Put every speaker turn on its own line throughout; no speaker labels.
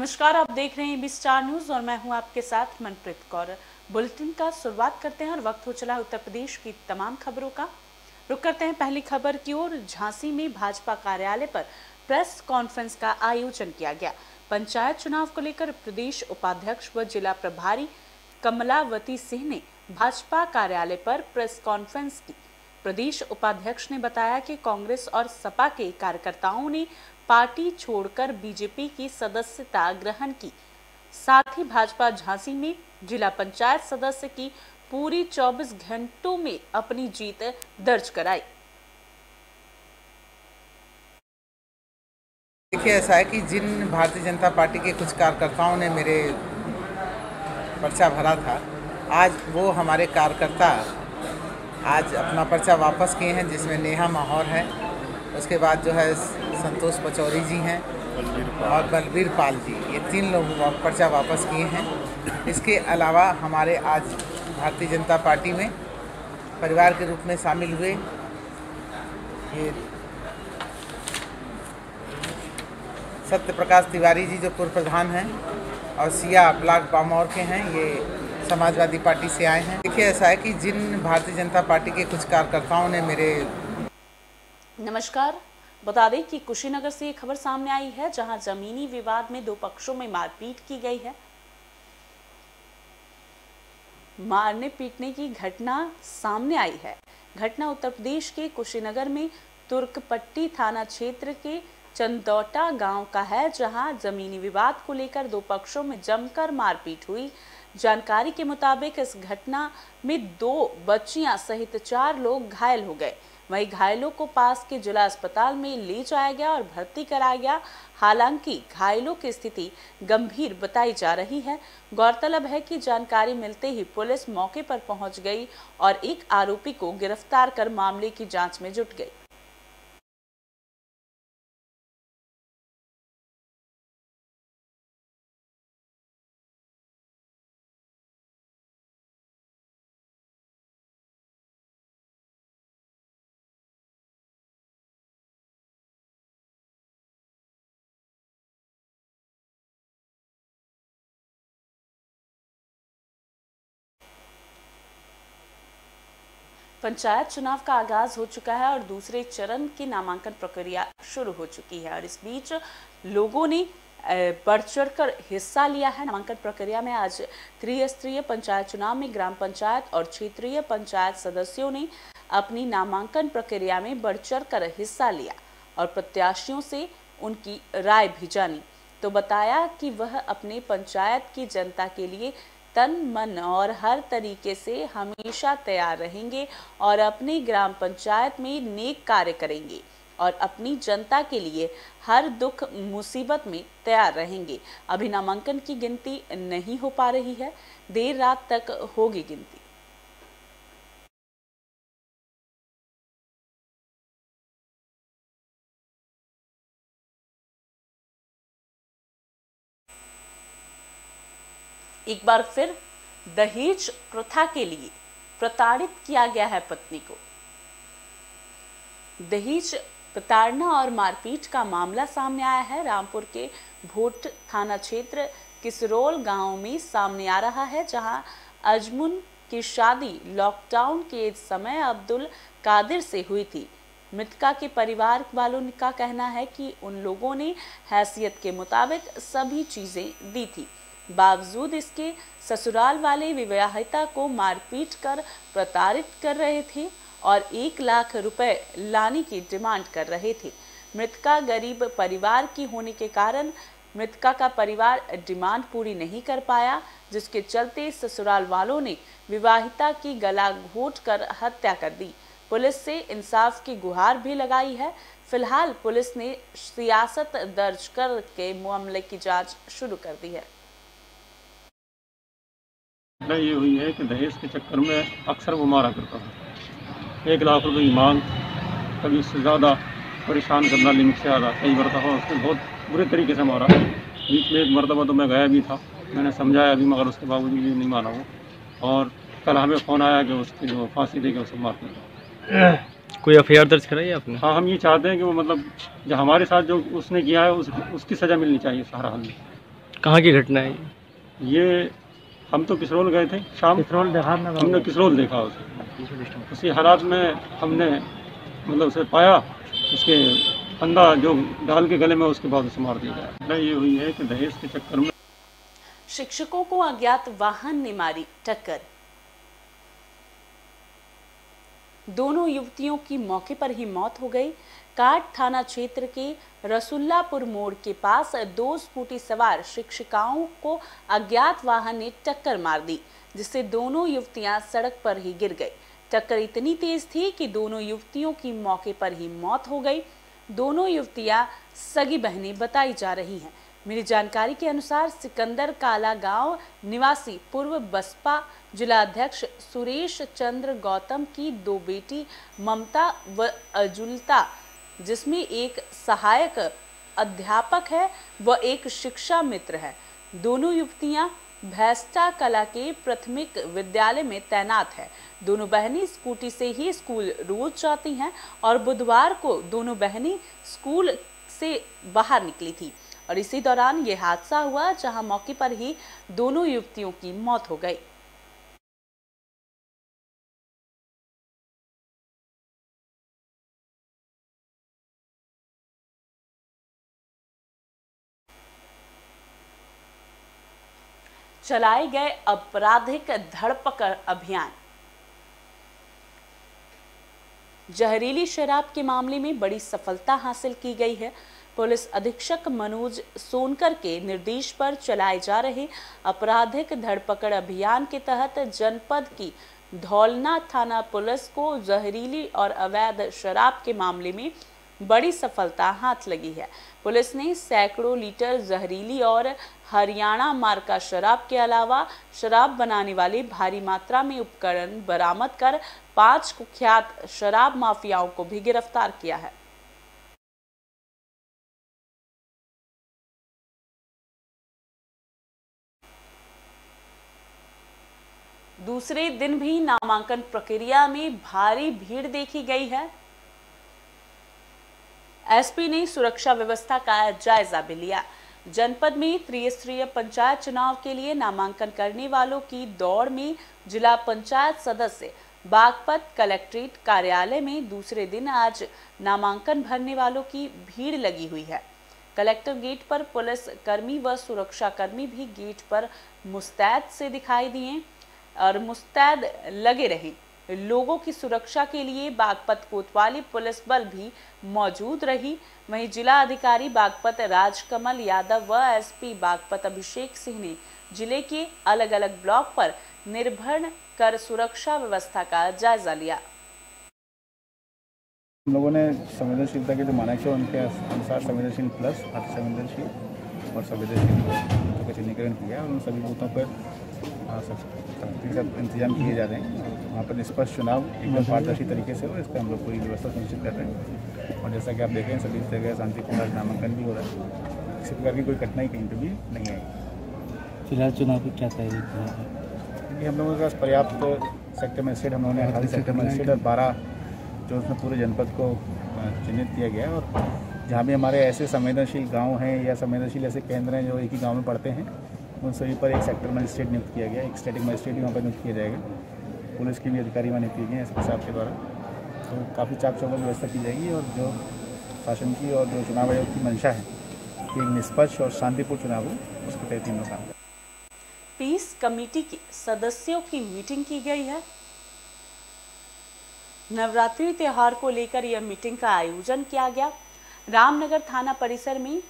नमस्कार, आप देख रहे हैं बी स्टार न्यूज़ और मैं हूँ आपके साथ मनप्रीत कौर। बुलेटिन का शुरुआत करते हैं और वक्त हो चला उत्तर प्रदेश की तमाम खबरों का। रुक करते हैं पहली खबर की ओर। झांसी में भाजपा कार्यालय पर प्रेस कॉन्फ्रेंस का आयोजन किया गया। पंचायत चुनाव को लेकर प्रदेश उपाध्यक्ष व जिला प्रभारी कमलावती सिंह ने भाजपा कार्यालय पर प्रेस कॉन्फ्रेंस की। प्रदेश उपाध्यक्ष ने बताया कि कांग्रेस और सपा के कार्यकर्ताओं ने पार्टी छोड़कर बीजेपी की सदस्यता ग्रहण की। साथ ही भाजपा झांसी में जिला पंचायत सदस्य की पूरी 24 घंटों में अपनी जीत दर्ज कराई।
देखिए, ऐसा है कि जिन भारतीय जनता पार्टी के कुछ कार्यकर्ताओं ने मेरे पर्चा भरा था, आज वो हमारे कार्यकर्ता आज अपना पर्चा वापस किए हैं, जिसमें नेहा माहौर है। उसके बाद जो है संतोष पचौरी जी हैं और बलबीर पाल जी। ये तीन लोग पर्चा वापस किए हैं। इसके अलावा हमारे आज भारतीय जनता पार्टी में परिवार के रूप में शामिल हुए ये सत्य प्रकाश तिवारी जी जो पूर्व प्रधान हैं और सिया ब्लाक पामौर के हैं, ये समाजवादी पार्टी से आए हैं। देखिए, ऐसा है कि जिन भारतीय जनता पार्टी के कुछ कार्यकर्ताओं ने मेरे
नमस्कार। बता दें कि कुशीनगर से ये खबर सामने आई है, जहाँ जमीनी विवाद में दो पक्षों में मारपीट की गई है। मारने पीटने की घटना सामने आई है। घटना उत्तर प्रदेश के कुशीनगर में तुर्कपट्टी थाना क्षेत्र के चंदौटा गाँव का है, जहाँ जमीनी विवाद को लेकर दो पक्षों में जमकर मारपीट हुई। जानकारी के मुताबिक इस घटना में दो बच्चियाँ सहित चार लोग घायल हो गए। वहीं घायलों को पास के जिला अस्पताल में ले जाया गया और भर्ती कराया गया। हालाँकि घायलों की स्थिति गंभीर बताई जा रही है। गौरतलब है कि जानकारी मिलते ही पुलिस मौके पर पहुँच गई और एक आरोपी को गिरफ़्तार कर मामले की जाँच में जुट गई। पंचायत चुनाव का आगाज़ हो चुका है और दूसरे चरण की नामांकन प्रक्रिया शुरू हो चुकी है। और इस बीच लोगों ने बढ़ चढ़कर हिस्सा लिया है नामांकन प्रक्रिया में। आज त्रिस्तरीय पंचायत चुनाव में ग्राम पंचायत और क्षेत्रीय पंचायत सदस्यों ने अपनी नामांकन प्रक्रिया में बढ़ चढ़कर हिस्सा लिया और प्रत्याशियों से उनकी राय भी जानी। तो बताया कि वह अपने पंचायत की जनता के लिए तन, मन और हर तरीके से हमेशा तैयार रहेंगे और अपने ग्राम पंचायत में नेक कार्य करेंगे और अपनी जनता के लिए हर दुख, मुसीबत में तैयार रहेंगे। अभी नामांकन की गिनती नहीं हो पा रही है। देर रात तक होगी गिनती। एक बार फिर दहेज प्रथा के लिए प्रताड़ित किया गया है पत्नी को। दहेज प्रताड़ना और मारपीट का मामला सामने आया है। रामपुर के भोट थाना क्षेत्र किसरोल गाँव में सामने आ रहा है, जहाँ अजमुन की शादी लॉकडाउन के समय अब्दुल कादिर से हुई थी। मृतका के परिवार वालों का कहना है कि उन लोगों ने हैसियत के मुताबिक सभी चीज़ें दी थी। बावजूद इसके, ससुराल वाले विवाहिता को मारपीट कर प्रताड़ित कर रहे थे और एक लाख रुपए लाने की डिमांड कर रहे थे। मृतका गरीब परिवार की होने के कारण मृतका का परिवार डिमांड पूरी नहीं कर पाया, जिसके चलते ससुराल वालों ने विवाहिता की गला घोट कर हत्या कर दी। पुलिस से इंसाफ की गुहार भी लगाई है। फ़िलहाल पुलिस ने सियासत दर्ज करके मामले की जाँच शुरू कर दी है।
घटना ये हुई है कि दहेज के चक्कर में अक्सर वो मारा करता था। एक लाख रुपये की मांग कभी उससे ज़्यादा परेशान करना लिंक से ज़्यादा। कई मरतबा उसने बहुत बुरे तरीके से मारा। बीच में एक मरतबा तो मैं गया भी था। मैंने समझाया भी मगर उसके बावजूद भी नहीं माना वो। और कल हमें फ़ोन आया कि उसकी जो फांसी दे उसको उसे मार दिया
कोई एफ़ दर्ज कराई आपने?
हाँ हम ये चाहते हैं कि वो मतलब जो हमारे साथ जो उसने किया है उस, उसकी सज़ा मिलनी चाहिए सहारा हल
कहाँ की घटना है ये
हम तो किसरोल गए थे शाम?
किसरोल देखा हमने
किसरोल देखा उसे। उसी हालात में हमने मतलब उसे पाया उसके फंदा जो डाल के गले में उसके बाद उसे मार दिया गया। ये हुई है कि दहेज के चक्कर में
शिक्षकों को अज्ञात वाहन ने मारी टक्कर। दोनों युवतियों की मौके पर ही मौत हो गई। काट थाना क्षेत्र के रसुल्लापुर मोड़ के पास दो स्कूटी सवार शिक्षिकाओं को अज्ञात वाहन ने टक्कर मार दी, जिससे दोनों युवतियाँ सड़क पर ही गिर गई। टक्कर इतनी तेज थी कि दोनों युवतियों की मौके पर ही मौत हो गई। दोनों युवतियाँ सगी बहनें बताई जा रही हैं। मिली जानकारी के अनुसार सिकंदर काला गाँव निवासी पूर्व बसपा जिलाध्यक्ष सुरेश चंद्र गौतम की दो बेटी ममता व अजुलता, जिसमें एक सहायक अध्यापक है व एक शिक्षा मित्र है। दोनों युवतियाँ भैस्टा कला के प्राथमिक विद्यालय में तैनात है। दोनों बहनें स्कूटी से ही स्कूल रोज जाती हैं और बुधवार को दोनों बहनें स्कूल से बाहर निकली थी। और इसी दौरान ये हादसा हुआ जहाँ मौके पर ही दोनों युवतियों की मौत हो गई। चलाए गए आपराधिक धरपकड़ अभियान। जहरीली शराब के मामले में बड़ी सफलता हासिल की गई है। पुलिस अधीक्षक मनोज सोनकर के निर्देश पर चलाए जा रहे आपराधिक धरपकड़ अभियान के तहत जनपद की धौलना थाना पुलिस को जहरीली और अवैध शराब के मामले में बड़ी सफलता हाथ लगी है। पुलिस ने सैकड़ों लीटर जहरीली और हरियाणा मार्का शराब के अलावा शराब बनाने वाले भारी मात्रा में उपकरण बरामद कर पाँच कुख्यात शराब माफियाओं को भी गिरफ़्तार किया है। दूसरे दिन भी नामांकन प्रक्रिया में भारी भीड़ देखी गई है। एसपी ने सुरक्षा व्यवस्था का जायजा भी लिया। जनपद में त्रिस्तरीय पंचायत चुनाव के लिए नामांकन करने वालों की दौड़ में जिला पंचायत सदस्य बागपत कलेक्ट्रेट कार्यालय में दूसरे दिन आज नामांकन भरने वालों की भीड़ लगी हुई है। कलेक्टर गेट पर पुलिस कर्मी व सुरक्षा कर्मी भी गेट पर मुस्तैद से दिखाई दिए। और मुस्तैद लगे रहे। लोगों की सुरक्षा के लिए बागपत कोतवाली पुलिस बल भी मौजूद रही। वहीं जिला अधिकारी बागपत राजकमल यादव व एसपी बागपत अभिषेक सिंह ने ज़िले के अलग अलग ब्लॉक पर निर्भर कर सुरक्षा व्यवस्था का जायजा लिया।
हम लोगों ने संवेदनशीलता के जो मानक है, उनके अनुसार संवेदनशील प्लस अति संवेदनशील और संवेदनशील का चिन्हीकरण किया और उन सभी बूथों पर सख्ती से इंतज़ाम किए जा रहे हैं। वहाँ पर निष्पक्ष चुनाव एकदम पारदर्शी तरीके से हो इस पर हम लोग पूरी व्यवस्था सुनिश्चित कर रहे हैं। और जैसा कि आप देखें सभी जगह शांतिपूर्ण नामांकन भी हो रहा है। किसी प्रकार की कोई कठिनाई कहीं पर भी नहीं आई।
फ़िलहाल चुनाव की क्या तैयारी
क्योंकि हम लोगों के पास पर्याप्त सेक्टर मजिस्ट्रेट हम लोगों ने अठारह सेक्टर मजिस्ट्रेट और बारह जो उसमें पूरे जनपद को चिन्हित किया गया और जहाँ भी हमारे ऐसे संवेदनशील गाँव हैं या संवेदनशील ऐसे केंद्र हैं जो एक ही गाँव में पड़ते हैं उन सभी पर एक सेक्टर मजिस्ट्रेट नियुक्त किया गया। एक स्टेटिक मजिस्ट्रेट भी वहाँ पर नियुक्त किया जाएगा। पुलिस के भी अधिकारी वहाँ नियुक्त किए गए एस के द्वारा। तो काफ़ी चाक चौबंद व्यवस्था की जाएगी और जो शासन की और जो चुनाव आयोग की मंशा है, कि एक निष्पक्ष और शांतिपूर्ण चुनाव हो, उसके तहत तीनों काम
पीस कमेटी के सदस्यों की मीटिंग की गई है। नवरात्रि त्योहार को लेकर यह मीटिंग का आयोजन किया गया। रामनगर थाना परिसर में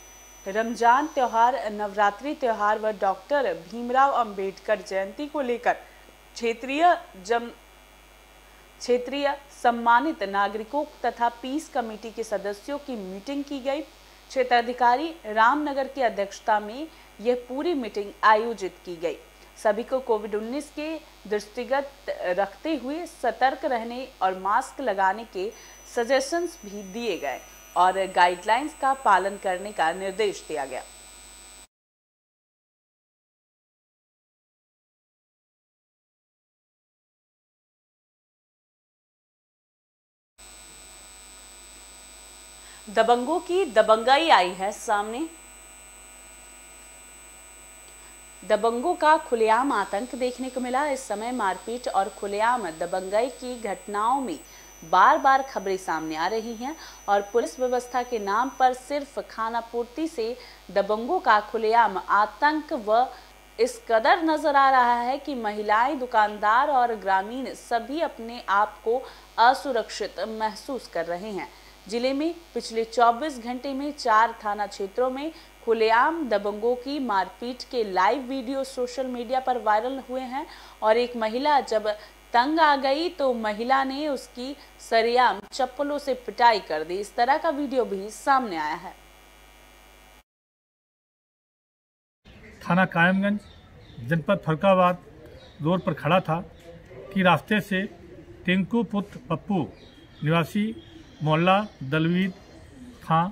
रमज़ान त्यौहार, नवरात्रि त्योहार व डॉक्टर भीमराव अंबेडकर जयंती को लेकर क्षेत्रीय जम, क्षेत्रीय सम्मानित नागरिकों तथा पीस कमेटी के सदस्यों की मीटिंग की गई। क्षेत्राधिकारी रामनगर की अध्यक्षता में यह पूरी मीटिंग आयोजित की गई। सभी को कोविड 19 के दृष्टिगत रखते हुए सतर्क रहने और मास्क लगाने के सजेशंस भी दिए गए। और गाइडलाइंस का पालन करने का निर्देश दिया गया। दबंगों की दबंगाई आई है सामने। दबंगों का खुलेआम आतंक देखने को मिला। इस समय मारपीट और खुलेआम दबंगाई की घटनाओं में बार बार खबरें सामने आ रही हैं और पुलिस व्यवस्था के नाम पर सिर्फ़ खाना पूर्ति से दबंगों का खुलेआम आतंक व इस कदर नज़र आ रहा है कि महिलाएँ, दुकानदार और ग्रामीण सभी अपने आप को असुरक्षित महसूस कर रहे हैं। ज़िले में पिछले 24 घंटे में चार थाना क्षेत्रों में खुलेआम दबंगों की मारपीट के लाइव वीडियो सोशल मीडिया पर वायरल हुए हैं और एक महिला जब तंग आ गई तो महिला ने उसकी सरियाम चप्पलों से पिटाई कर दी। इस तरह का वीडियो भी सामने आया है।
थाना कायमगंज, जनपद फरकाबाद रोड पर खड़ा था कि रास्ते से टेंकू पुत्र पप्पू, निवासी मोहल्ला दलवीद खां,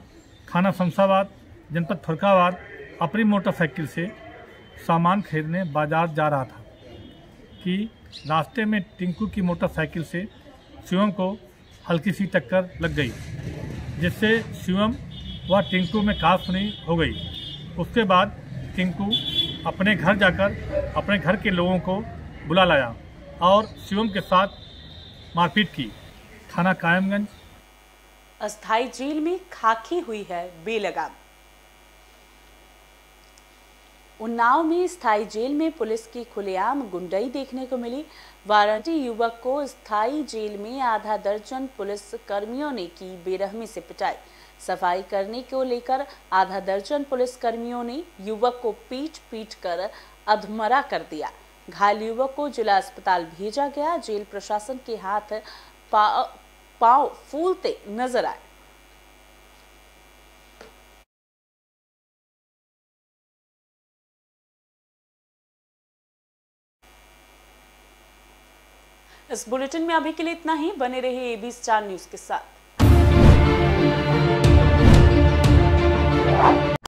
थाना शमशाबाद, जनपद फरकाबाद अपनी मोटरसाइकिल से सामान खरीदने बाज़ार जा रहा था। कि रास्ते में टिंकू की मोटरसाइकिल से शिवम को हल्की सी टक्कर लग गई, जिससे शिवम व टिंकू में काफनी हो गई। उसके बाद टिंकू अपने घर जाकर अपने घर के लोगों को बुला लाया और शिवम के साथ मारपीट की। थाना कायमगंज।
अस्थाई जेल में खाकी हुई है बेलगाम। उन्नाव में स्थायी जेल में पुलिस की खुलेआम गुंडई देखने को मिली। वारंटी युवक को स्थायी जेल में आधा दर्जन पुलिस कर्मियों ने की बेरहमी से पिटाई। सफ़ाई करने को लेकर आधा दर्जन पुलिस कर्मियों ने युवक को पीट पीट कर अधमरा कर दिया। घायल युवक को जिला अस्पताल भेजा गया। जेल प्रशासन के हाथ पाँव फूलते नज़र आए। इस बुलेटिन में अभी के लिए इतना ही। बने रहे एबी स्टार न्यूज़ के साथ।